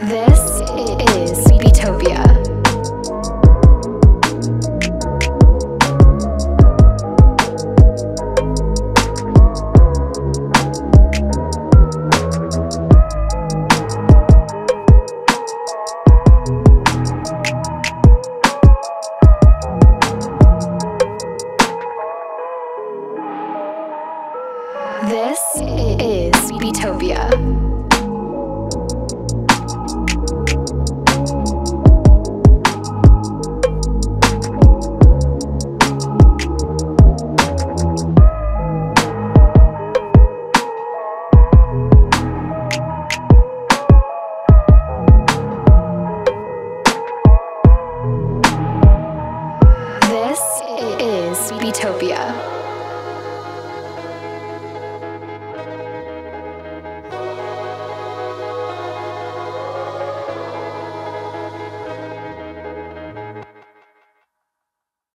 This is Beatopia. This is Beatopia. Utopia.